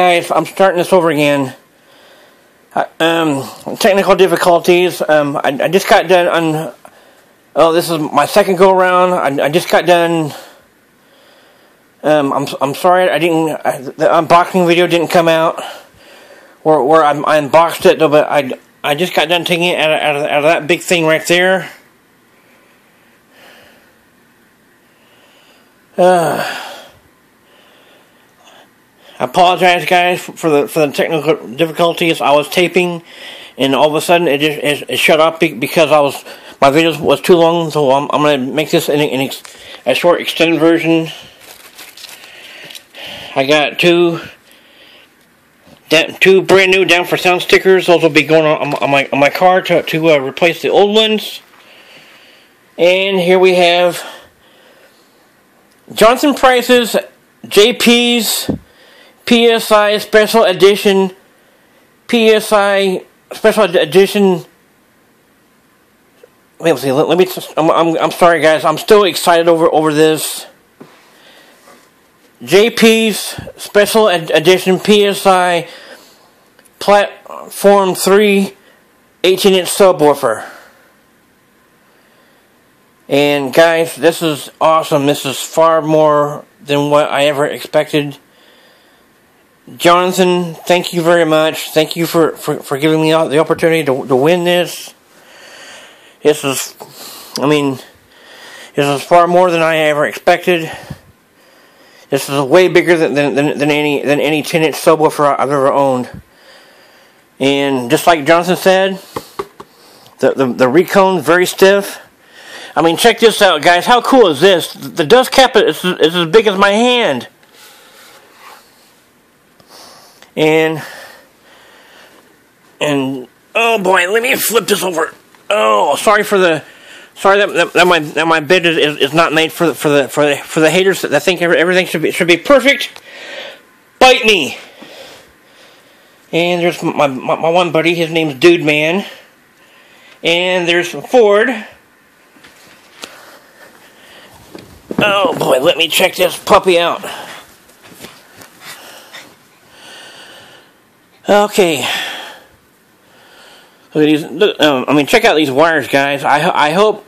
Guys, I'm starting this over again. Uh, um, technical difficulties. Um, I, I, just got done on. Oh, this is my second go around. I, I just got done. Um, I'm I'm sorry I didn't. I, the unboxing video didn't come out. Where where I, I unboxed it, though, but I I just got done taking it out of, out of, out of that big thing right there. Uh, I apologize, guys, for the for the technical difficulties. I was taping, and all of a sudden it just it, it shut off because I was my video was too long. So I'm I'm gonna make this in, in a short extended version. I got two two brand new Down4Sound stickers. Those will be going on, on my on my car to to uh, replace the old ones. And here we have Jonathan Price's JP's PSI Special Edition, PSI Special Edition. Let me see. Let, let me. Just, I'm, I'm. I'm sorry, guys. I'm still excited over over this. JP's Special Ed Edition PSI Platform 3 18 inch subwoofer. And guys, this is awesome. This is far more than what I ever expected. Jonathan, thank you very much. Thank you for, for, for giving me the opportunity to, to win this. This is, I mean, this is far more than I ever expected. This is way bigger than, than, than any than any 10 inch subwoofer I've ever owned. And just like Jonathan said, the, the, the recone's very stiff. I mean, check this out, guys. How cool is this? The dust cap is, is as big as my hand. And and oh boy, let me flip this over. Oh, sorry for the sorry that, that, that my that my is, is, is, not made for the, for the for the for the haters that think everything should be should be perfect. Bite me. And there's my, my, my one buddy. His name's Dude Man. And there's Ford. Oh boy, let me check this puppy out. Okay. Look at these. Look, um, I mean, check out these wires, guys. I I hope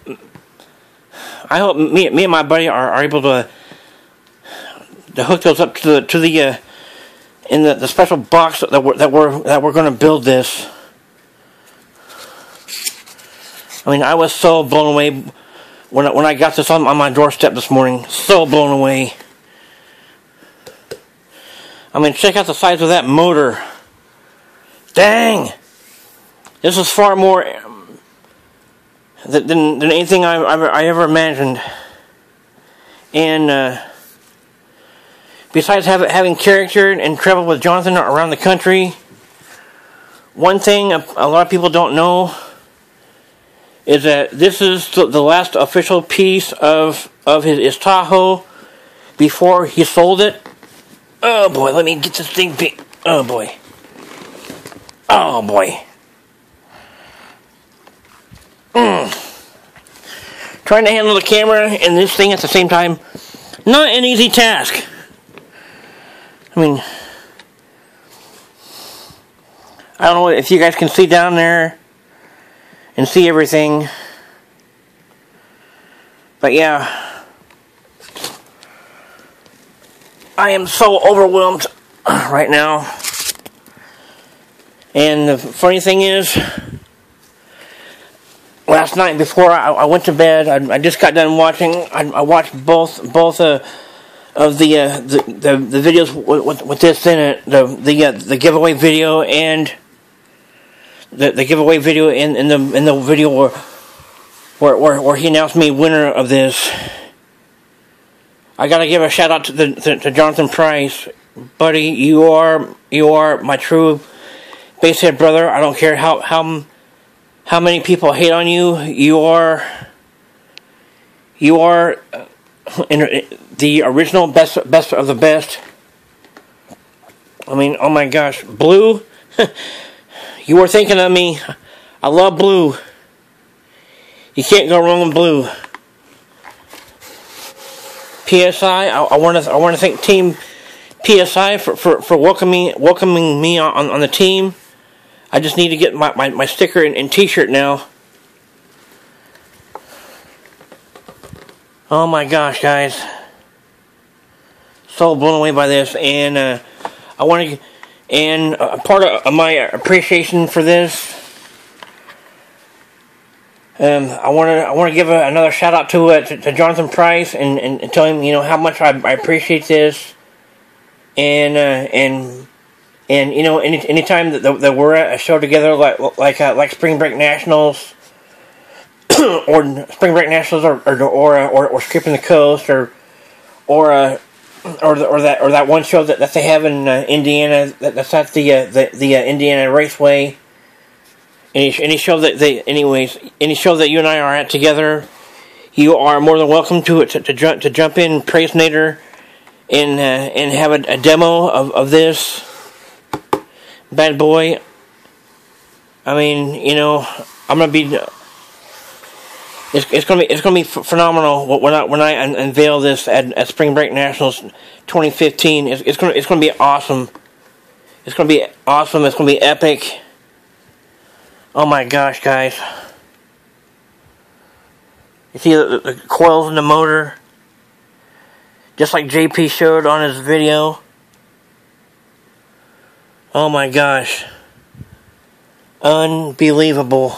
I hope me me and my buddy are, are able to to hook those up to the to the uh, in the, the special box that we're that we're that we're going to build this. I mean, I was so blown away when I, when I got this on, on my doorstep this morning. So blown away. I mean, check out the size of that motor. Dang! This is far more um, than, than anything I, I, I ever imagined. And uh, besides have, having character and travel with Jonathan around the country, one thing a, a lot of people don't know is that this is the last official piece of of his, his Tahoe before he sold it. Oh boy, let me get this thing. Oh boy. Oh boy. Mm. Trying to handle the camera and this thing at the same time, not an easy task. I mean, I don't know if you guys can see down there and see everything. But yeah, I am so overwhelmed right now. And the funny thing is, last night before I, I went to bed, I, I, just got done watching. I, I watched both both uh, of the, uh, the, the the videos with, with, with, this in it, the the uh, the giveaway video and the the giveaway video in, in the in the video where where where, where he announced me winner of this. I gotta give a shout out to the to, to Jonathan Price, buddy. You are you are my true Basshead brother, I don't care how how how many people hate on you. You are you are uh, in, the original best best of the best. I mean, oh my gosh, Blue, you were thinking of me. I love Blue. You can't go wrong with Blue. PSI, I want to I want to thank Team PSI for, for, for welcoming welcoming me on, on the team. I just need to get my, my, my sticker and, and t-shirt now. Oh my gosh, guys. So blown away by this. And uh, I want to... And uh, part of my appreciation for this... Um, I want to I want to give a, another shout out to, uh, to, to Jonathan Price and, and, and, tell him you know how much I, I appreciate this and uh, and and you know any anytime that, that we're at a show together like like uh, like Spring Break Nationals or Spring Break Nationals or or or, or, or Skipping the Coast or or uh, or the, or that or that one show that, that they have in uh, Indiana that, that's at the uh, the the uh, Indiana Raceway. Any any show that they anyways any show that you and I are at together, you are more than welcome to to, to jump to jump in praise Nader and uh, and have a, a demo of, of this bad boy. I mean, you know, I'm gonna be. It's, it's gonna be it's gonna be phenomenal when I when I unveil this at, at Spring Break Nationals 2015. It's, it's gonna it's gonna be awesome. It's gonna be awesome. It's gonna be epic. Oh my gosh, guys! You see the, the coils in the motor, just like JP showed on his video. Oh my gosh. Unbelievable.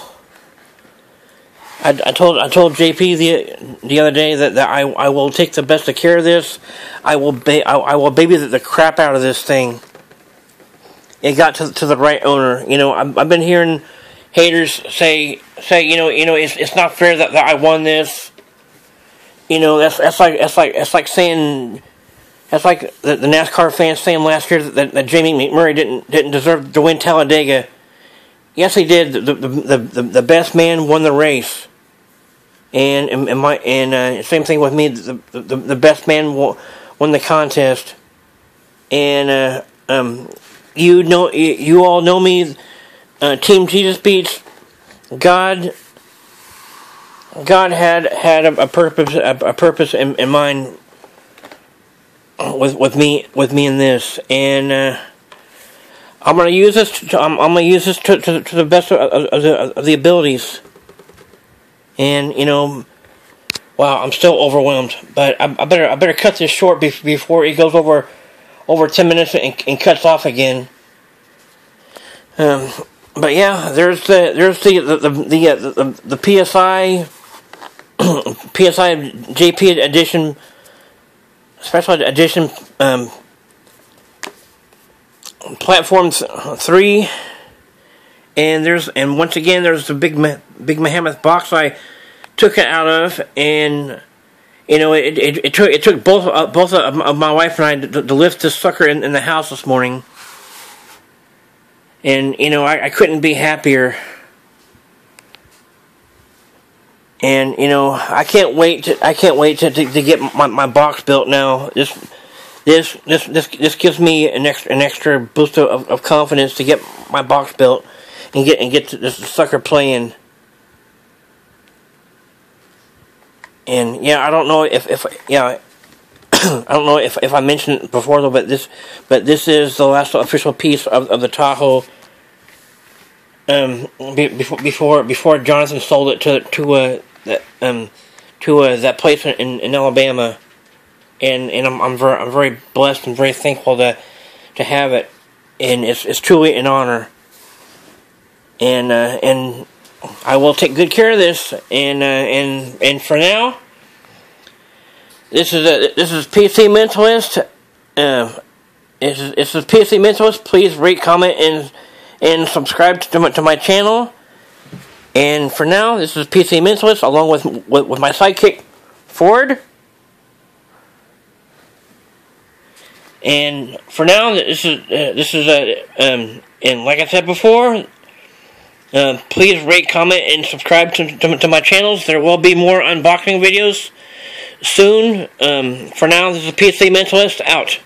I, I told I told JP the the other day that, that I I will take the best of care of this. I will ba- I, I will baby the, the crap out of this thing. It got to to the right owner. You know, I've, I've been hearing haters say say you know you know it's it's not fair that, that I won this. You know that's that's like that's like that's like saying that's like the, the NASCAR fans saying last year that, that, Jamie McMurray didn't didn't deserve to win Talladega. Yes, he did. The the, the, the, the best man won the race. And and, my and uh, same thing with me. The the, the best man won, won the contest. And uh, um, you know you, you all know me. Uh, Team Jesus beats God. God had had a, a purpose a, a purpose in, in mind with with me with me in this, and uh, I'm gonna use this. To, I'm, I'm, gonna use this to, to, to the best of, of, the, of, the, abilities. And you know, wow, I'm still overwhelmed. But I, I better I better cut this short be, before it goes over over ten minutes and, and cuts off again. Um, but yeah, there's the there's the the the the, uh, the, the PSI PSI JP edition special edition um, platform three, and there's and once again there's the big big Behemoth box I took it out of, and you know it it, it took it took both uh, both of, my wife and I to, to lift this sucker in, in, the house this morning, and you know I, I couldn't be happier. And you know I can't wait to I can't wait to, to, to get my, my box built now. This this this this this gives me an extra an extra boost of, of confidence to get my box built and get and get this sucker playing. And yeah, I don't know if if yeah. I don't know if, if I mentioned it before though, but this but this is the last official piece of, of the Tahoe um, before before before Jonathan sold it to to uh, that um to uh, that place in, in Alabama, and and I'm I'm very I'm very blessed and very thankful to to have it, and it's it's truly an honor. And uh, and I will take good care of this, and uh, and and for now, this is a this is PSE Mentalist. Uh, this is this is PSE Mentalist. Please rate, comment, and and subscribe to my, to my channel. And for now, this is PSE Mentalist along with, with, with my sidekick, Ford. And for now, this is uh, this is a uh, um, and like I said before, uh, please rate, comment, and subscribe to, to, to, my channels. There will be more unboxing videos soon. Um, for now, this is PSE Mentalist out.